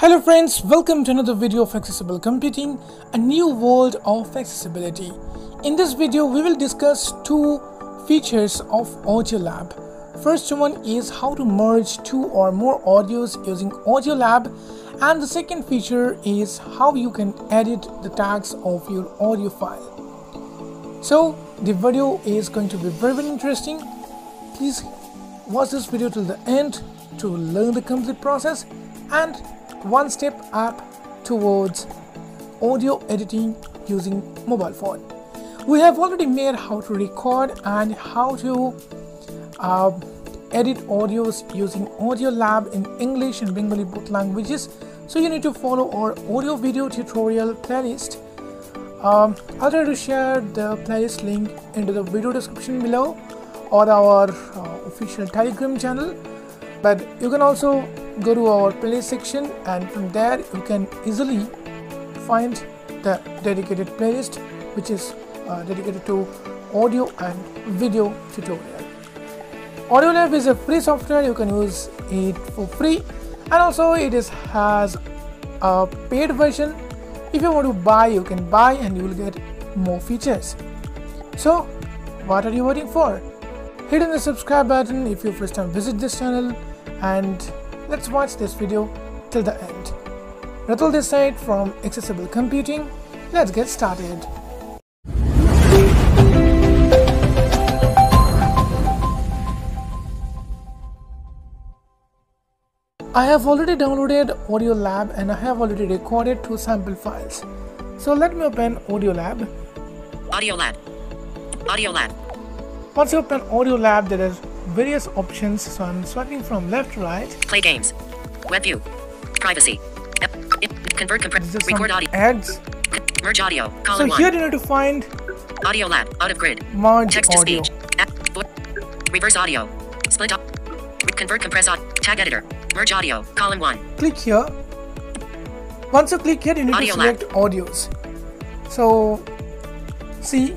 Hello friends, welcome to another video of Accessible Computing, a new world of accessibility. In this video, we will discuss two features of AudioLab. First one is how to merge two or more audios using AudioLab and the second feature is how you can edit the tags of your audio file. So the video is going to be very, very interesting. Please watch this video till the end to learn the complete process and one step up towards audio editing using mobile phone. We have already made how to record and how to uh, edit audios using Audio Lab in English and Bengali both languages. So you need to follow our audio video tutorial playlist. Um, I'll try to share the playlist link into the video description below or our uh, official telegram channel but you can also go to our playlist section and from there you can easily find the dedicated playlist which is uh, dedicated to audio and video tutorial. Audiolab is a free software you can use it for free. And also it is has a paid version. If you want to buy you can buy and you will get more features. So what are you waiting for? Hit on the subscribe button if you first time visit this channel. And let's watch this video till the end. Ratul this side from Accessible Computing. Let's get started. I have already downloaded Audio Lab and I have already recorded two sample files. So let me open Audio Lab. Audio Lab. Audio Lab. Once you open Audio Lab, there are various options. So I'm swiping from left to right. Play games. Web view. Privacy. Convert compress. Record audio. ads. Merge audio. Column So Column here one. you need to find Audio Lab. Out of grid. merge Text to speech. Reverse audio. Split up. Convert compress audio. Tag editor. Merge audio. Column one. Click here. Once you click here, you need Audio to lab. select audios. So see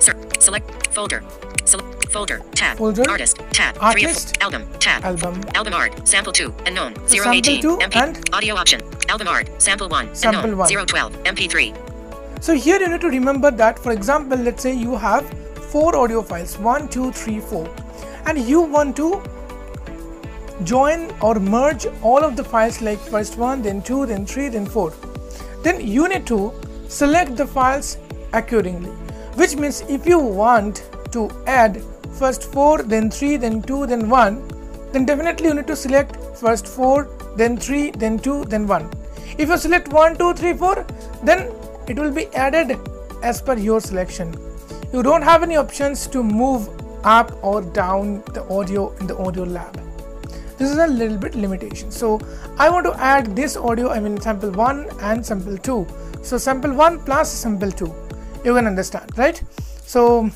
Select folder. Select folder. Tab. Folder. Artist. Tab. Artist. four. Album. Tab. album. Album art. Sample 2. Unknown. So 018. two MP. and- Audio option. Album art. Sample 1. Sample unknown. one. 012. MP3. So here you need to remember that for example, let's say you have four audio files one, two, three, four, and you want to join or merge all of the files like first one, then two, then three, then four. Then you need to select the files accordingly. Which means if you want to add first four, then three, then two, then one, then definitely you need to select first four, then three, then two, then one. If you select one, two, three, four, then it will be added as per your selection. You don't have any options to move up or down the audio in the audio lab. This is a little bit limitation. So I want to add this audio, I mean sample 1 and sample 2. So sample 1 plus sample 2. You can understand, right? So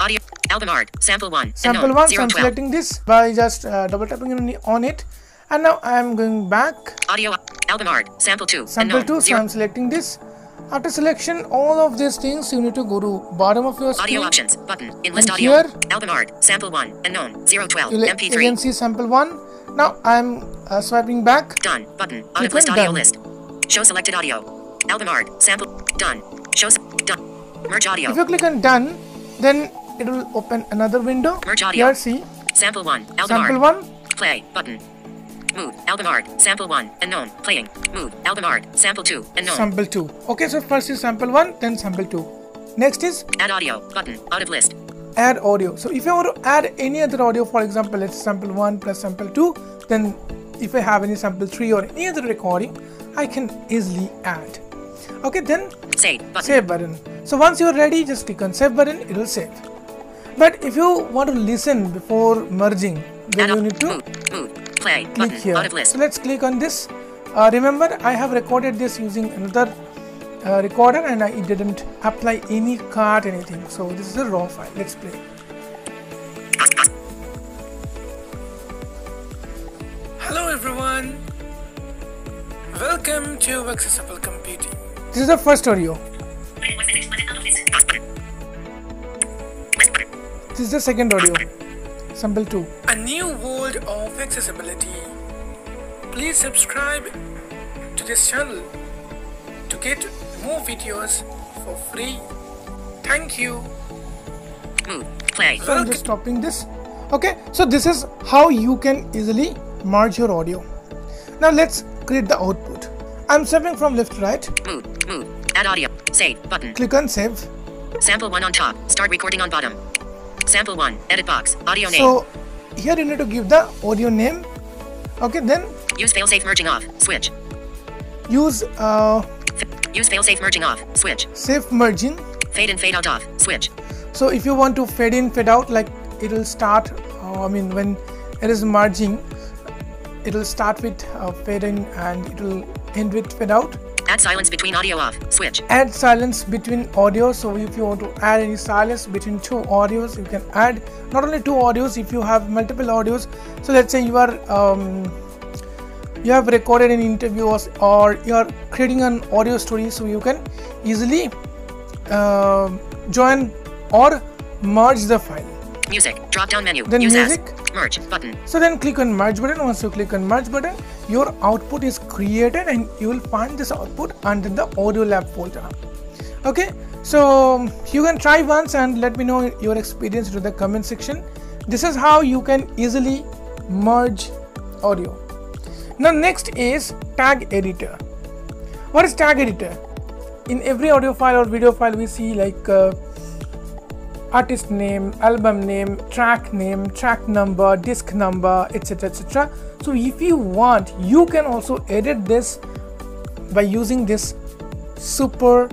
Audio. Album art. Sample 1. sample 1, so I'm 012. selecting this by just uh, double tapping on- it. And now I'm going back Audio. Album art. Sample 2. sample. 2 so Zero. i'm selecting this after selection all of these things you need to go to bottom of your screen Audio options. Button. In list audio. here- Album art. Sample 1. Unknown. 012. you, le- you MP3. can see sample 1 now i'm uh, swiping back Done. Button. Of list audio done. list. Show selected audio. Album art. Sample. Done. Show. Merge audio. if you click on done then it will open another window Merge audio. here see Sample 1. Album sample art. 1 Play. Button. Mood. Album art. Sample 1. Unknown. Playing. Mood. Album art. Sample 2. Unknown. sample 2 okay so first is sample 1 then sample 2 next is Add audio. Button. Out of list. add audio so if you want to add any other audio for example let's sample 1 plus sample 2 then if i have any sample 3 or any other recording i can easily add okay then Save. Button. save button so once you're ready just click on save button it will save but if you want to listen before merging then you need to Mood. Mood. Play. click Button. here list. so let's click on this uh, remember i have recorded this using another uh, recorder and I didn't apply any card anything so this is a raw file let's play hello everyone welcome to accessible computing this is the first audio this is the second audio sample 2 a new world of accessibility please subscribe to this channel to get more videos for free. Thank you. Hmm, Move. Play. So I'm just stopping this. Okay, so this is how you can easily merge your audio. Now let's create the output. I'm saving from left to right. Move. Move. Add audio. Save. Button. Click on save. Sample 1 on top. Start recording on bottom. Sample 1. Edit box. Audio name. So here you need to give the audio name. Okay, then Use failsafe merging off. Switch. use uh, Use failsafe merging off. Switch. safe merging. Fade in fade out off. Switch. So if you want to fade in, fade out, like it will start. Uh, I mean, when it is merging, it will start with uh, fade in and it will end with fade out. Add silence between audio off. Switch. add silence between audio so if you want to add any silence between two audios you can add not only two audios if you have multiple audios so let's say you are um, you have recorded an interview or, or you are creating an audio story so you can easily uh, join or merge the file Music. Drop down menu. Then Use music. as. Merge. Button. so then click on merge button. Once you click on merge button your output is created and you will find this output under the audio lab folder. Okay so you can try once and let me know your experience to the comment section. This is how you can easily merge audio. Now next is tag editor. What is tag editor? In every audio file or video file we see like uh, artist name album name track name track number disc number etc etc so if you want you can also edit this by using this super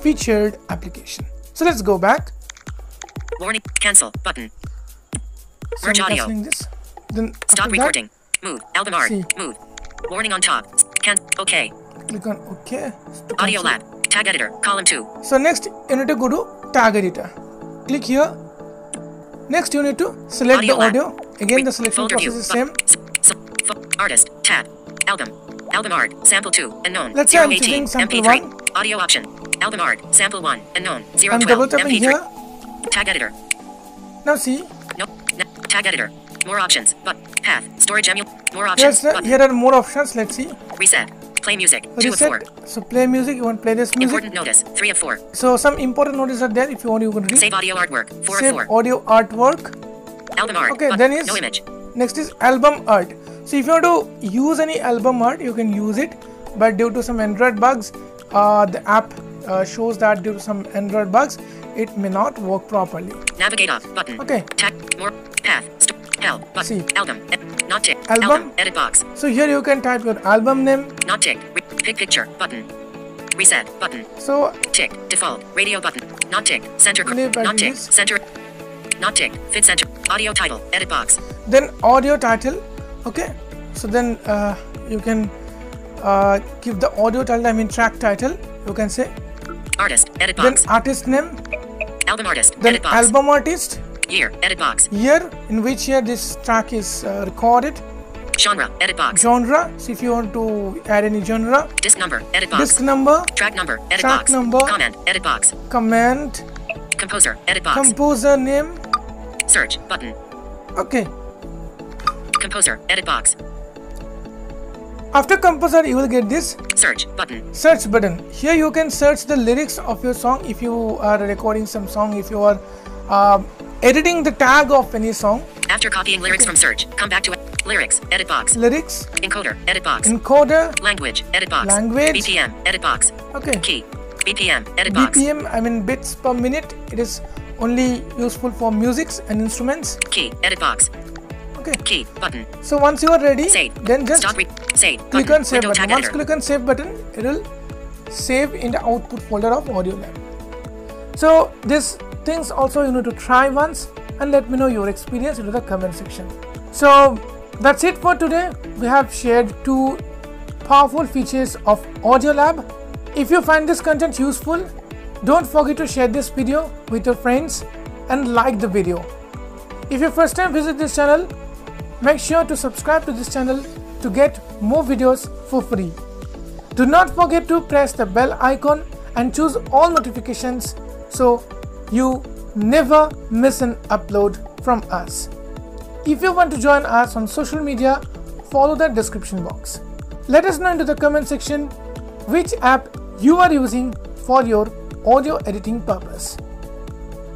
featured application so let's go back Warning. Cancel. Button. so Merge audio. this then Stop after that, recording. Move. Album art. See. Move. Warning on top. Can. OK. click on ok Audio lab. Tag editor. Column 2. so next you need to go to tag editor click here next you need to select Audio the lab. audio again Re- the selection folder process view. is same artist. Tab. Album. Album art. Sample 2. Unknown. Let's say I'm choosing sample MP3. one. Audio option. Album art. Sample 1. Unknown. i'm 012. double tapping MP3. here Tag editor. now see Nope. No. Tag editor. More options. But path. Storage emu. More options. Button. here are more options. Let's see. Reset. Play music. 2 of 4. So play music. You want to play this music. Important notice. 3 of 4. So some important notices are there. If you want, you can read. Save audio artwork. 4 Save of 4. audio artwork. Album art. Okay, Button. then is no image. next is album art. So if you want to use any album art, you can use it. But due to some Android bugs, uh, the app uh, shows that due to some Android bugs, it may not work properly. Navigate off. Button. Okay. Tag. More. Path. St- Button. See. Album. Not tick. Album. Edit box. So here you can type your album name. Not tick. Pick picture. Button. Reset. Button. So Tick. Default. Radio button. Not tick. Center. Not tick. Center. Not tick. Fit center. Audio title. Edit box. then audio title. Okay. So then uh, you can uh, give the audio title. I mean track title. You can say Artist. Edit box. then artist name. Album artist. Then edit box. album artist. Year. Edit box. Year in which year this track is uh, recorded. Genre. Edit box. Genre. So if you want to add any genre. Disc number. Edit box. Disc number. Track number. Edit Track box. number. Comment. Edit box. Command. Composer. Edit box. Composer name. Search. Button. Okay. Composer. Edit box. After composer, you will get this Search. Button. search button here you can search the lyrics of your song if you are recording some song if you are uh, editing the tag of any song After copying lyrics from search, come back to lyrics. Edit box. lyrics Encoder. Edit box. encoder Language. Edit box. Language. BPM. Edit box. okay Key. BPM. Edit box. bpm i mean bits per minute it is only useful for musics and instruments Key. Edit box. okay Key. Button. so once you are ready Save. then just Stop. Re- save. click Button. on save Window button once editor. click on save button it will save in the output folder of audio lab so these things. Also you need to try once and let me know your experience into the comment section. So that's it for today. We have shared two powerful features of audio lab. If you find this content useful don't forget to share this video with your friends and like the video. If you first time visit this channel make sure to subscribe to this channel to get more videos for free. Do not forget to press the bell icon and choose all notifications so you never miss an upload from us. If you want to join us on social media, follow the description box. Let us know into the comment section which app you are using for your audio editing purpose.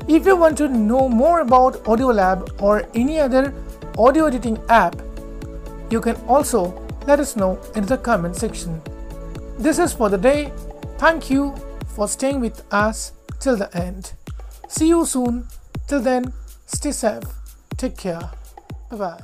If you want to know more about Audiolab or any other audio editing app, you can also let us know in the comment section. This is for the day. Thank you for staying with us till the end. See you soon. Till then, stay safe. Take care. Bye bye.